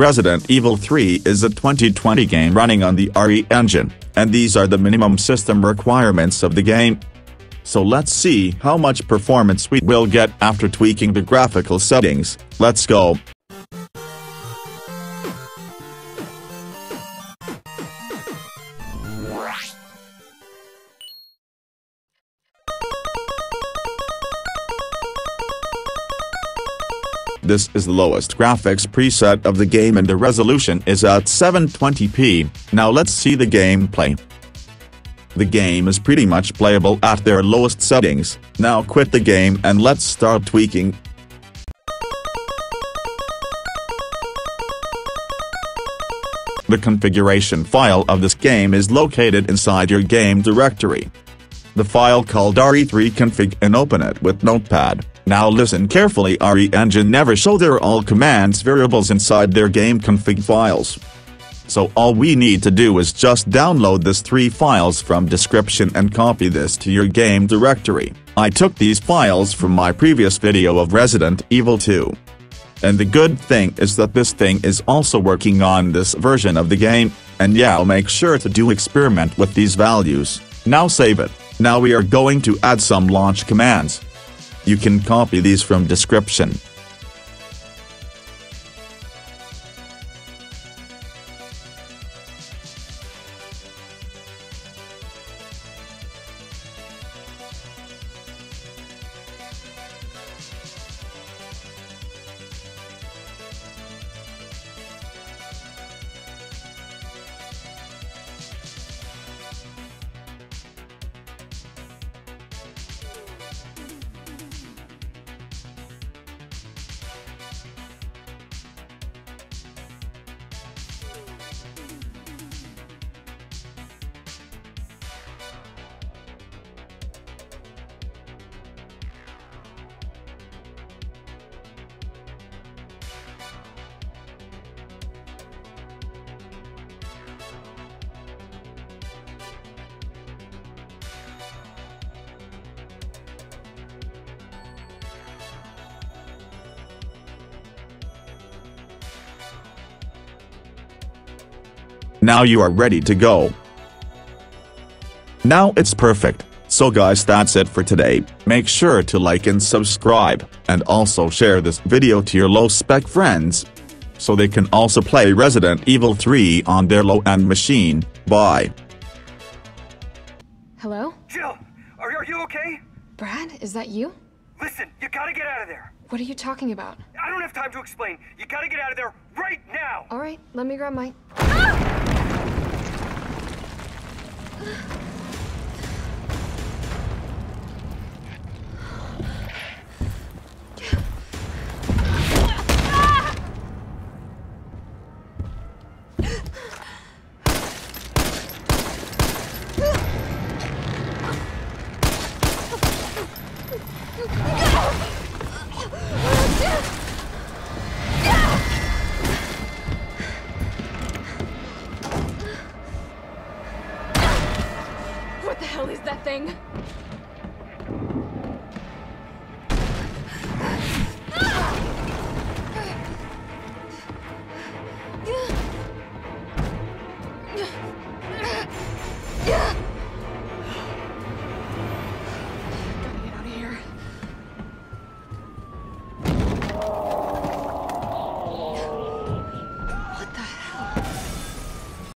Resident Evil 3 is a 2020 game running on the RE engine, and these are the minimum system requirements of the game. So let's see how much performance we will get after tweaking the graphical settings, let's go. This is the lowest graphics preset of the game and the resolution is at 720p, now let's see the gameplay. The game is pretty much playable at their lowest settings, now quit the game and let's start tweaking. The configuration file of this game is located inside your game directory. The file called re3config and open it with Notepad. Now listen carefully RE Engine never show their all commands variables inside their game config files. So all we need to do is just download this three files from description and copy this to your game directory. I took these files from my previous video of Resident Evil 2. And the good thing is that this thing is also working on this version of the game, and yeah make sure to do experiment with these values, now save it, now we are going to add some launch commands. You can copy these from description. Now you are ready to go. Now it's perfect, so guys that's it for today, make sure to like and subscribe, and also share this video to your low-spec friends. So they can also play Resident Evil 3 on their low-end machine, bye. Hello? Jill, are, are you okay? Brad, is that you? Listen, you gotta get out of there. What are you talking about? I don't have time to explain. You gotta get out of there right now. All right, let me grab my... What the hell is that thing? Yeah.